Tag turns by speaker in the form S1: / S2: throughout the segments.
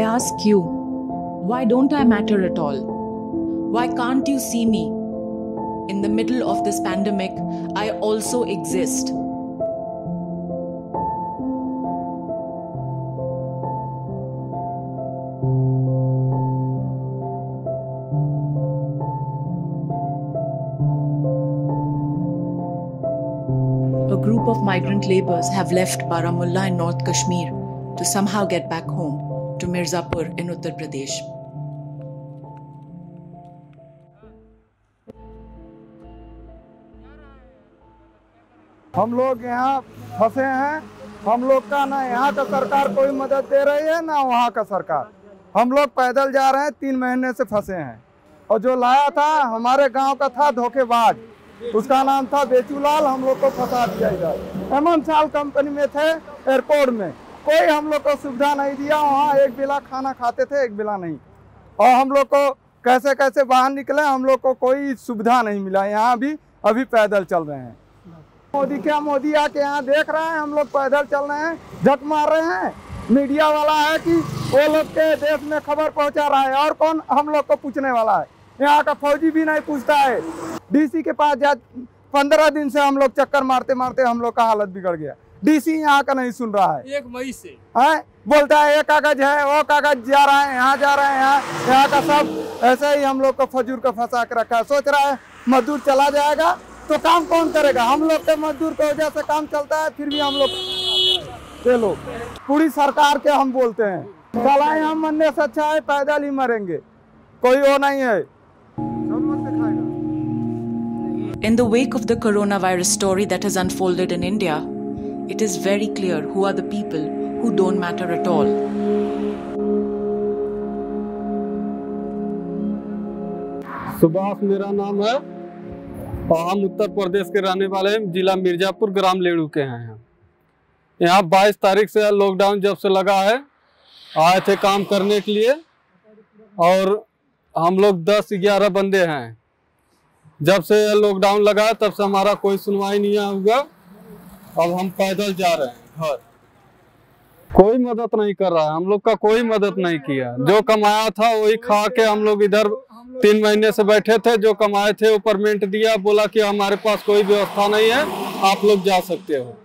S1: ask you, why don't I matter at all? Why can't you see me? In the middle of this pandemic, I also exist. A group of migrant laborers have left Baramulla in North Kashmir to somehow get back home to Mirzapur in Uttar Pradesh.
S2: हम लोग यहाँ फंसे हैं। हम लोग का ना यहाँ का सरकार कोई मदद दे रही है, ना वहाँ का सरकार। हम लोग पैदल जा रहे हैं, तीन महीने से फंसे हैं। और जो लाया था, हमारे गाँव का था धोखेबाज। उसका नाम था बेचूलाल, हम लोग को फंसा दिया इधर। एमन साल कंपनी में थे, एयरपोर्ट में। कोई हम लोग को सुविधा नहीं दिया, वहाँ एक बेला खाना खाते थे, एक बेला नहीं। और हम लोग को कैसे कैसे बाहर निकले, हम लोग को कोई सुविधा नहीं मिला। यहाँ भी अभी पैदल चल रहे हैं। मोदी क्या मोदी आके यहाँ देख रहे हैं? हम लोग पैदल चल रहे हैं, झक मार रहे हैं। मीडिया वाला है कि वो लोग के देश में खबर पहुँचा रहा है, और कौन हम लोग को पूछने वाला है? यहाँ का फौजी भी नहीं पूछता है। डीसी के पास जा पंद्रह दिन से हम लोग चक्कर मारते मारते हम लोग का हालत बिगड़ गया। डीसी यहाँ का नहीं सुन रहा है।
S3: एक मई से।
S2: है? बोलता है ये कागज़ है वो कागज़ जा रहा है यहाँ जा रहा है यहाँ यहाँ का सब ऐसे ही हम लोग को फजूर का फंसा के रखा है। सोच रहा है मजदूर चला जाएगा तो काम कौन करेगा? हम लोग के मजदूर को वजह से काम चलता है फिर भी हम लोग ये लोग पूरी सरकार के हम बोलते हैं। चलाए हम मरने से अच्छा है पैदल ही मरेंगे। कोई वो नहीं है।
S1: In the wake of the coronavirus story that has unfolded in India, it is very clear who are the people who don't matter at all.
S3: Subhash मेरा नाम है और हम उत्तर प्रदेश के रहने वाले हैं जिला मिर्जापुर ग्राम लेड़ू के हैं हम यहाँ 22 तारीख से लॉकडाउन जब से लगा है आए थे काम करने के लिए और हम लोग 10-11 बंदे हैं जब से लॉकडाउन लगा तब से हमारा कोई सुनवाई नहीं हुआ। अब हम पैदल जा रहे हैं, घर। कोई मदद नहीं कर रहा है, हम लोग का कोई मदद नहीं किया। जो कमाया था, वही खा के हम लोग इधर तीन महीने से बैठे थे, जो कमाए थे, वो परमेंट दिया, बोला कि हमारे पास कोई व्यवस्था नहीं है, आप लोग जा सकते हो।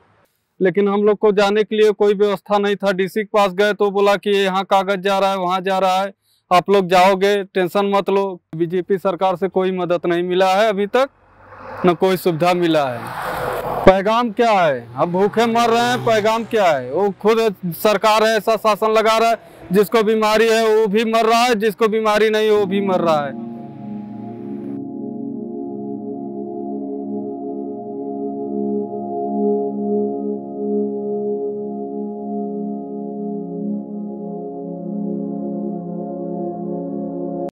S3: लेकिन हम लोग को जाने के लिए कोई व्यवस्था नहीं था। डीसी के पास गए तो बोला कि यहाँ कागज़ जा रहा है, वहाँ जा रहा है। आप लोग जाओगे, टेंशन मत लो। बीजेपी सरकार से कोई मदद नहीं मिला है अभी तक, न कोई सुविधा मिला है। पैगाम क्या है? हम भूखे मर रहे हैं, पैगाम क्या है? वो खुद सरकार है, ऐसा शासन लगा रहा है, जिसको बीमारी है, वो भी मर रहा है, जिसको बीमारी नहीं है वो भी मर रहा है।